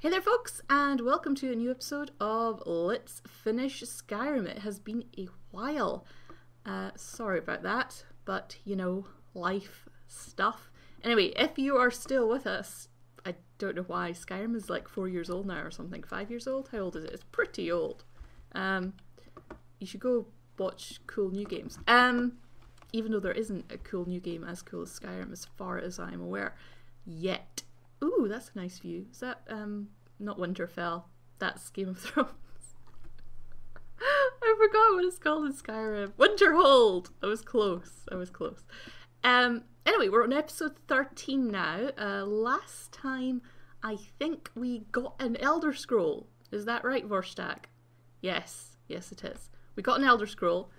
Hey there, folks, and welcome to a new episode of Let's Finish Skyrim. It has been a while. Uh, sorry about that, but you know, life stuff. Anyway, if you are still with us, I don't know why Skyrim is like four years old now or something. Five years old? How old is it? It's pretty old. Um, you should go watch cool new games. Um, even though there isn't a cool new game as cool as Skyrim, as far as I'm aware, yet. Ooh, that's a nice view. Is that um not Winterfell? That's Game of Thrones. I forgot what it's called in Skyrim. Winterhold. I was close. I was close. Um. Anyway, we're on episode thirteen now. Uh, last time I think we got an Elder Scroll. Is that right, Vorstag? Yes. Yes, it is. We got an Elder Scroll,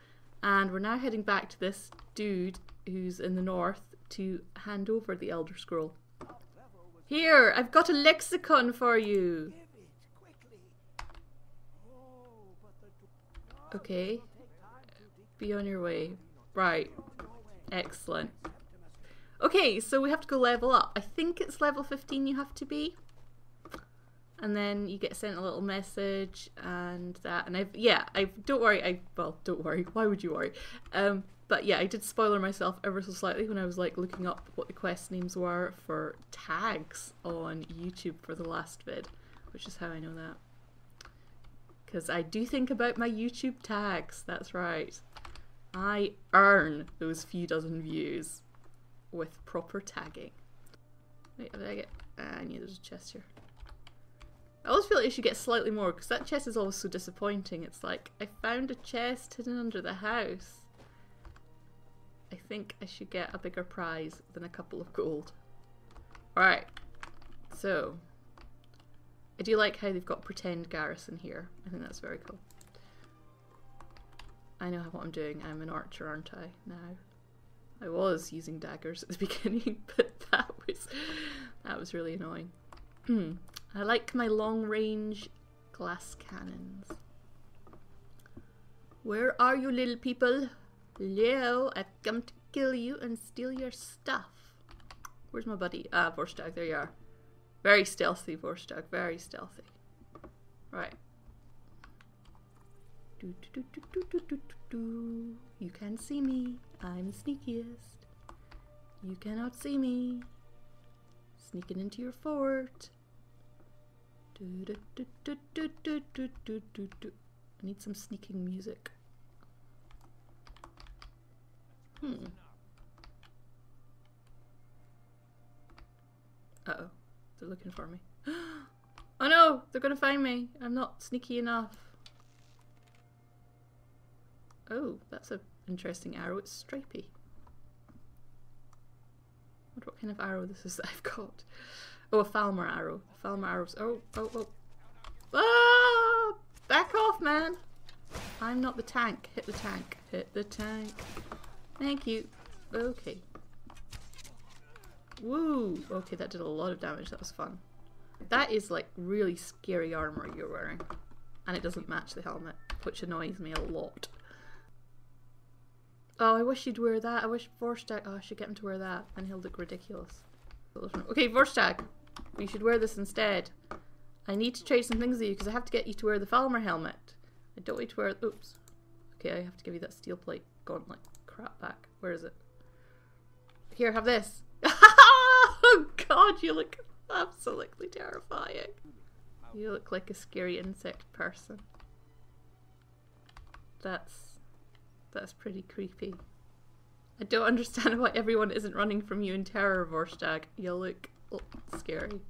and we're now heading back to this dude who's in the north to hand over the Elder Scroll. Here, I've got a lexicon for you. Okay. Be on your way. Right. Excellent. Okay, so we have to go level up. I think it's level 15 you have to be. And then you get sent a little message and that. And I've, yeah, I don't worry. I, well, don't worry. Why would you worry? Um, but yeah, I did spoiler myself ever so slightly when I was like looking up what the quest names were for tags on YouTube for the last vid, which is how I know that. Because I do think about my YouTube tags, that's right. I earn those few dozen views with proper tagging. Wait, did I get. Ah, I knew there was a chest here. I always feel like you should get slightly more because that chest is always so disappointing. It's like, I found a chest hidden under the house. I think I should get a bigger prize than a couple of gold. Alright, so I do like how they've got pretend garrison here. I think that's very cool. I know what I'm doing. I'm an archer, aren't I, now? I was using daggers at the beginning, but that was that was really annoying. I like my long range glass cannons. Where are you little people? Leo, I've come to kill you and steal your stuff. Where's my buddy? Ah, Vorstag, there you are. Very stealthy, Vorstag, very stealthy. Right. Do, do, do, you can see me. I'm sneakiest. You cannot see me. Sneaking into your fort. I need some sneaking music. Hmm. Uh oh. They're looking for me. oh no! They're gonna find me! I'm not sneaky enough. Oh, that's an interesting arrow. It's stripy. what kind of arrow this is that I've got. Oh, a Falmer arrow. Falmer arrows. Oh, oh, oh. Ah! Back off, man! I'm not the tank. Hit the tank. Hit the tank. Thank you. Okay. Woo! Okay, that did a lot of damage. That was fun. That is like really scary armor you're wearing. And it doesn't match the helmet, which annoys me a lot. Oh, I wish you'd wear that. I wish Vorstag... Oh, I should get him to wear that. And he'll look ridiculous. Okay, Vorstag. You should wear this instead. I need to trade some things with you because I have to get you to wear the Falmer helmet. I don't you to wear... Oops. Okay, I have to give you that steel plate gauntlet crap back. Where is it? Here, have this. oh god, you look absolutely terrifying. You look like a scary insect person. That's that's pretty creepy. I don't understand why everyone isn't running from you in terror, Vorstag. You look scary.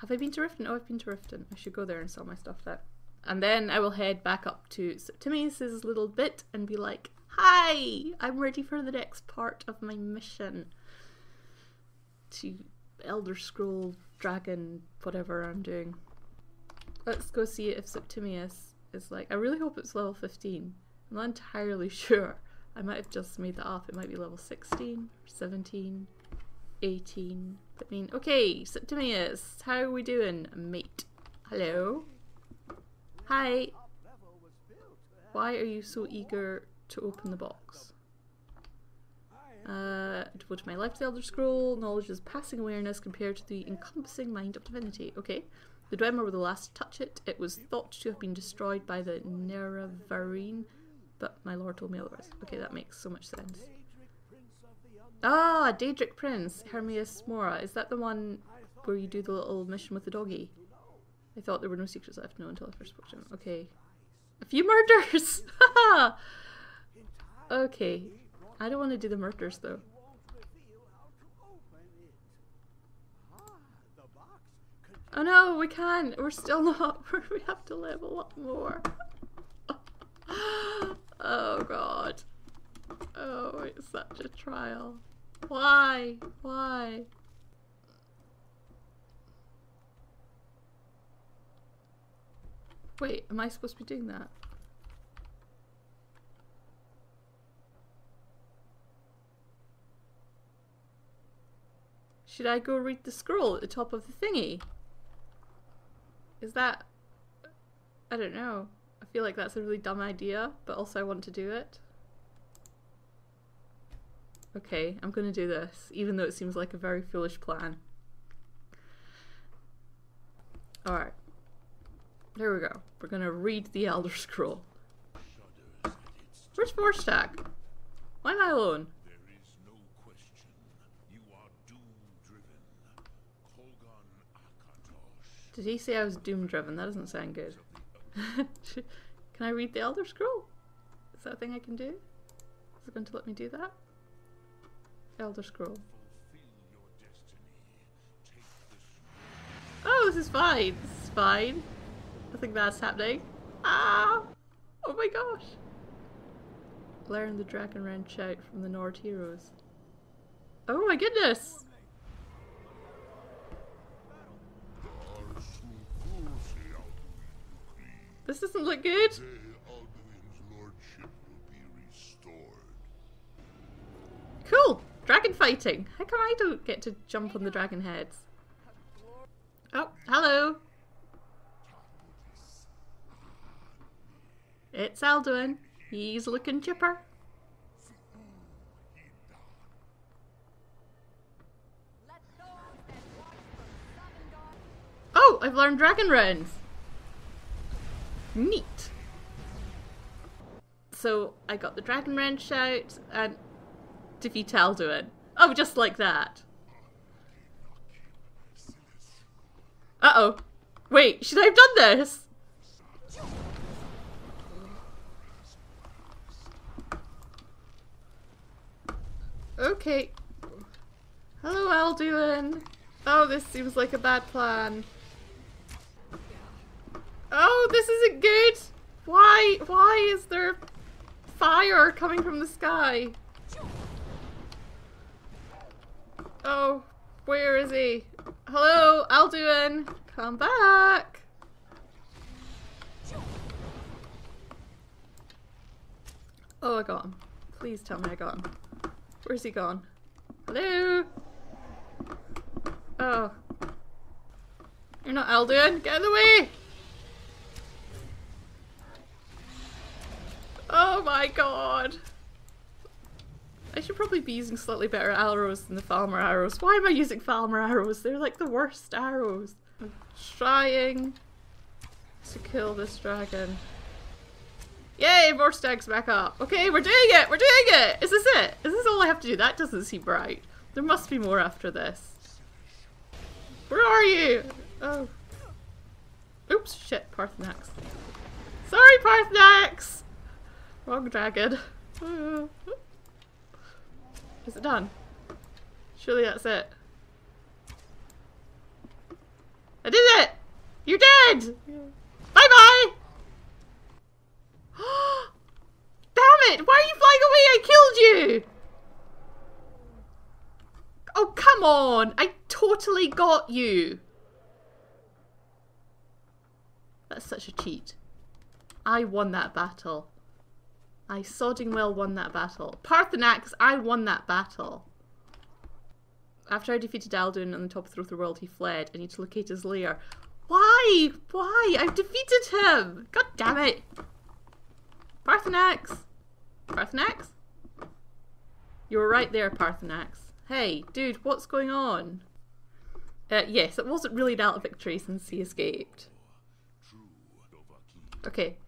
Have I been to Riften? Oh, I've been to Riften. I should go there and sell my stuff there. And then I will head back up to Septimius' little bit and be like, Hi! I'm ready for the next part of my mission to Elder Scroll Dragon, whatever I'm doing. Let's go see if Septimius is like. I really hope it's level 15. I'm not entirely sure. I might have just made that up. It might be level 16, 17, 18. I mean, okay, Septimius, how are we doing, mate? Hello? Hi. Why are you so eager to open the box. Uh, devote my life to the Elder Scroll. Knowledge is passing awareness compared to the encompassing mind of divinity. Okay. The Dwemer were the last to touch it. It was thought to have been destroyed by the Nerevarine, but my lord told me otherwise. Okay, that makes so much sense. Ah, Daedric Prince, Hermaeus Mora. Is that the one where you do the little mission with the doggy? I thought there were no secrets left, no, until I first spoke to him. Okay. A few murders! okay. I don't want to do the murders though. Oh no, we can't. We're still not. We have to level up more. oh god. Oh, it's such a trial. Why? Why? Wait, am I supposed to be doing that? Should I go read the scroll at the top of the thingy? Is that... I don't know. I feel like that's a really dumb idea, but also I want to do it. Okay, I'm gonna do this, even though it seems like a very foolish plan. Alright. There we go. We're gonna read the Elder Scroll. Where's Vorstag? Why am I alone? There is no question. You are doom-driven. Kogaan Akatosh. Did he say I was doom driven? That doesn't sound good. can I read the Elder Scroll? Is that a thing I can do? Is it going to let me do that? Elder Scroll. Oh, this is fine. This is fine. Nothing bad's happening. Ah! Oh my gosh! Learn the Dragon Rend shout from the Nord heroes. Oh my goodness! This doesn't look good. Today, Alduin's lordship will be restored. Cool! Dragon fighting! How come I don't get to jump on the dragon heads? Oh, hello! It's Alduin. He's looking chipper. Oh, I've learned dragon runs. Neat. So I got the dragon rend out and defeat Alduin. Oh, just like that. Uh oh. Wait, should I have done this? Okay. Hello, Alduin. Oh, this seems like a bad plan. Oh, this isn't good. Why? Why is there fire coming from the sky? Oh, where is he? Hello, Alduin. Come back. Oh, I got him. Please tell me I got him. Where's he gone? Hello? Oh. You're not Alduin. Get of the way! Oh my god. I should probably be using slightly better arrows than the Falmer arrows. Why am I using Falmer arrows? They're like the worst arrows. I'm trying to kill this dragon. Yay, Vorstag's back up. Okay, we're doing it! We're doing it! Is this it? Is this all I have to do? That doesn't seem right. There must be more after this. Where are you? Oh. Oops, shit, Paarthurnax. Sorry, Paarthurnax! Wrong dragon. Is it done? Surely that's it. I did it! You're dead! Bye bye! Damn it! Why are you flying away? I killed you! Oh, come on! I totally got you! That's such a cheat. I won that battle. I sodding well won that battle. Paarthurnax, I won that battle. After I defeated Alduin on the top of the world, he fled. I need to locate his lair. Why? Why? I've defeated him! God damn it! Paarthurnax! Paarthurnax? You were right there, Paarthurnax. Hey, dude, what's going on? Uh, yes, it wasn't really an out victory since he escaped. Okay,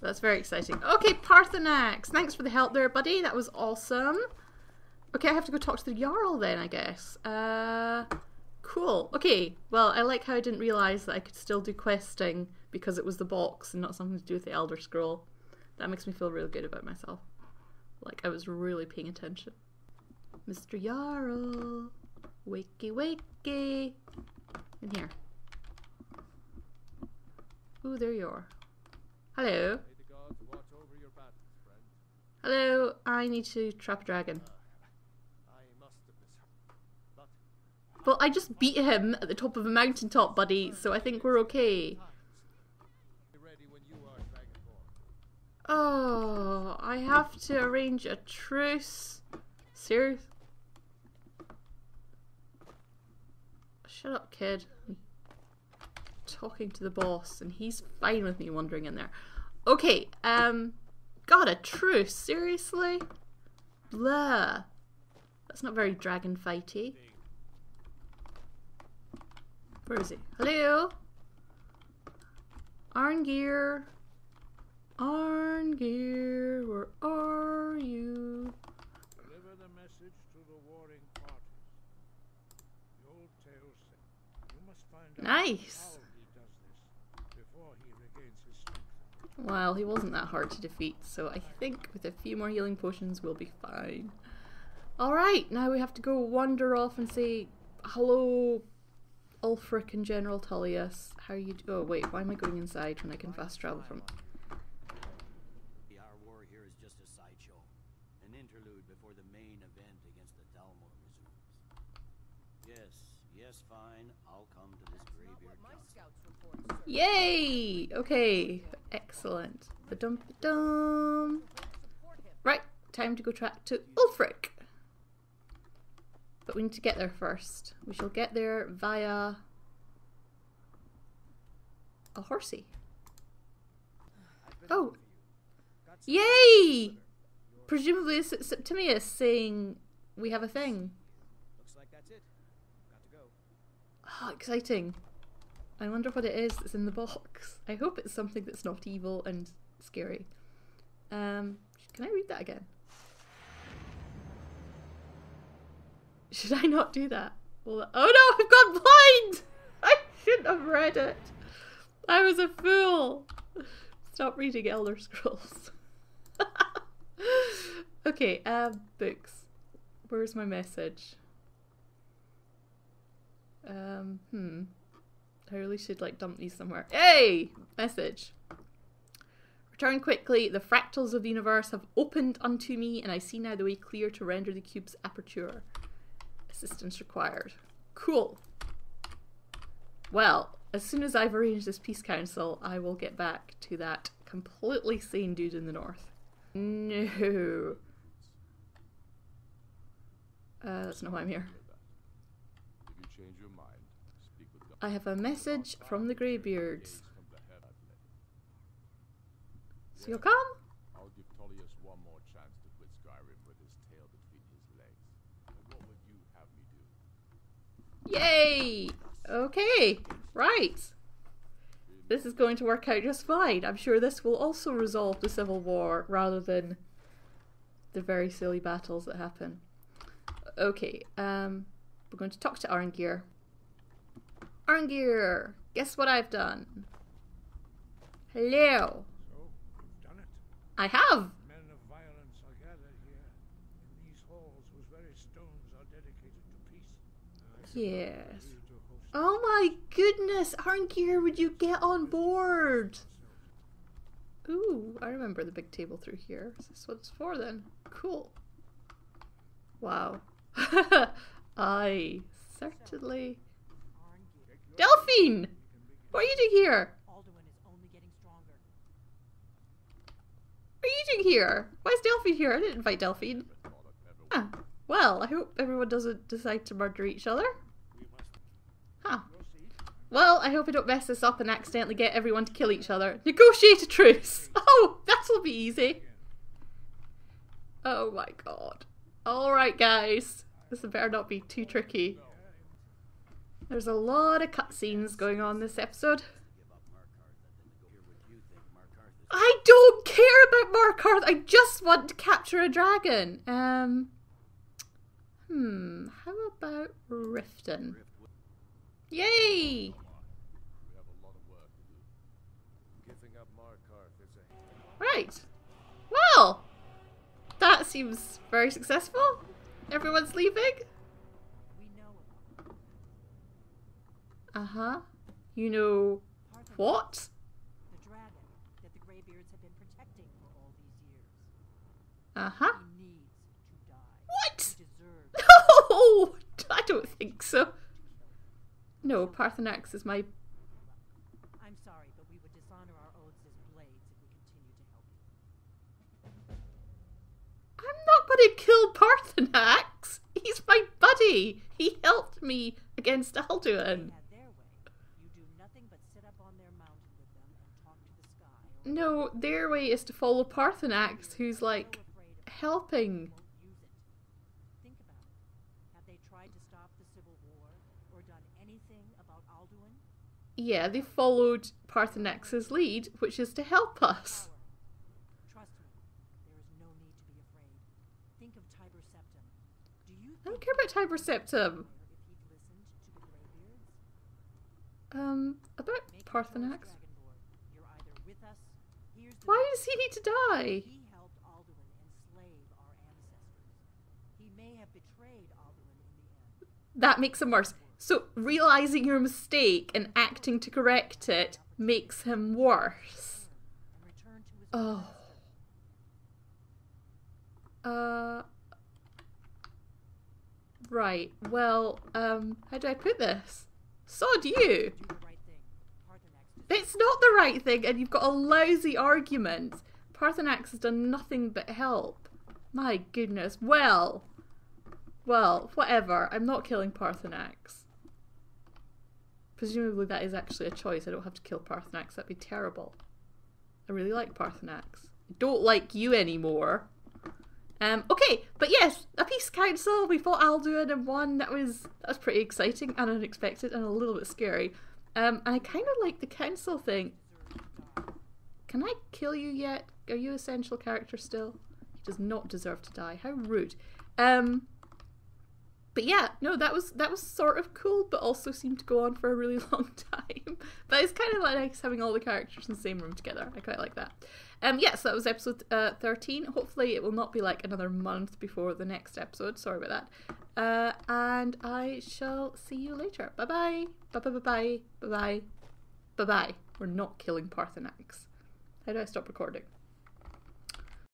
that's very exciting. Okay, Paarthurnax, thanks for the help there, buddy. That was awesome. Okay, I have to go talk to the Jarl then, I guess. Uh, cool. Okay, well, I like how I didn't realise that I could still do questing because it was the box and not something to do with the Elder Scroll. That makes me feel really good about myself. Like, I was really paying attention. Mr. Jarl, wakey wakey. In here. Ooh, there you are. Hello. Hello, I need to trap a dragon. Well, I just beat him at the top of a mountaintop, buddy, so I think we're okay. Oh, I have to arrange a truce. Serious? Shut up, kid. Talking to the boss, and he's fine with me wandering in there. Okay, um, God, a truce? Seriously? Blah. That's not very dragon fighty. Where is he? Hello? Arngeir. Arngeir, where are you? Deliver the message to the warring parties. The old tales say you must find out Nice. how he does this before he regains his strength. Well, he wasn't that hard to defeat, so I think with a few more healing potions we'll be fine. Alright, now we have to go wander off and say hello, Ulfric and General Tullius. How are you do? Oh, wait, why am I going inside when I can fast travel from. Our war here is just a sideshow, an interlude before the main event against the Thalmor resumes. Yes, yes, fine. I'll come to this Greybeard council. Yay! Okay, excellent. Ba-dum ba-dum. Right, time to go track to Ulfric. But we need to get there first. We shall get there via a horsey. Oh, yay! Presumably, it's Septimius saying we have a thing. Oh, exciting. I wonder what it is that's in the box. I hope it's something that's not evil and scary. Um, can I read that again? Should I not do that? Well, oh no, I've gone blind! I shouldn't have read it. I was a fool. Stop reading Elder Scrolls. okay, um, books. Where's my message? Um, hmm. I really should like dump these somewhere. Hey! Message. Return quickly. The fractals of the universe have opened unto me, and I see now the way clear to render the cube's aperture. Assistance required. Cool. Well, as soon as I've arranged this peace council, I will get back to that completely sane dude in the north. No. Uh, that's not why I'm here. Change your mind, speak with God. I have a message from the Greybeards. From the head I've led. So you'll come? I'll give one more chance to quit Skyrim with his tail between his legs. What would you have me do? Yay! Okay, right. This is going to work out just fine. I'm sure this will also resolve the civil war rather than the very silly battles that happen. Okay, um, we're going to talk to Arngeir. Arngeir, guess what I've done? Hello. So, you've done it. I have. Men of violence are gathered here in these halls whose very stones are dedicated to peace. Yes. agree to host Oh my goodness, Arngeir, would you get on board? Ooh, I remember the big table through here. Is this what it's for then? Cool. Wow. I certainly. Delphine! What are you doing here? What are you doing here? Why is Delphine here? I didn't invite Delphine. Ah, well, I hope everyone doesn't decide to murder each other. Huh. Well, I hope I don't mess this up and accidentally get everyone to kill each other. Negotiate a truce! Oh, that'll be easy. Oh my god. Alright, guys. This better not be too tricky. There's a lot of cutscenes going on this episode. I don't care about Markarth. I just want to capture a dragon. Um. Hmm. How about Riften? Yay! Right. Well, that seems very successful. Everyone's leaving. We know about Uh huh. You know what? the dragon that the have been protecting for all these years. Uh huh. He needs to die. What? No, I don't think so. No, Paarthurnax is my. To kill Paarthurnax. He's my buddy. He helped me against Alduin. had their way. You do nothing but sit up on their mountain with them and talk to the sky. Or No, their way is to follow Paarthurnax, who's like afraid of it, helping. they won't use it. Think about it. Have they tried to stop the civil war or done anything about Alduin? Yeah, they followed Paarthurnax's lead, which is to help us. Power. Trust me, there is no need to be afraid. Think of Tiber Septim. Do you I don't care about he'd Tiber be Septim. happier If he'd listened to the Greybeards? Um, about Make the choice, Paarthurnax. Dragonborn. You're either with us. Here's the Why does he need to die? He helped Alduin enslave our ancestors. He may have betrayed Alduin in the end. That makes him worse. So, realizing your mistake and acting to correct it makes him worse. And return to his Oh. Uh. Right. Well, um, how do I put this? Sod you! do the right thing. Paarthurnax deserves It's not the right thing, and you've got a lousy argument. Paarthurnax has done nothing but help. My goodness. Well, well, whatever. I'm not killing Paarthurnax. Presumably, that is actually a choice. I don't have to kill Paarthurnax. That'd be terrible. I really like Paarthurnax. I don't like you anymore. Um, okay, but yes, a peace council. We fought Alduin and won. That was that was pretty exciting and unexpected and a little bit scary. Um, and I kind of like the council thing. Can I kill you yet? Are you essential character still? He does not deserve to die. How rude. Um, but yeah, no, that was that was sort of cool, but also seemed to go on for a really long time. But it's kind of like nice having all the characters in the same room together. I quite like that. Um, yeah, so that was episode uh, thirteen. Hopefully, it will not be like another month before the next episode. Sorry about that. Uh, and I shall see you later. Bye bye. Bye bye bye bye bye bye bye bye. We're not killing Paarthurnax. How do I stop recording?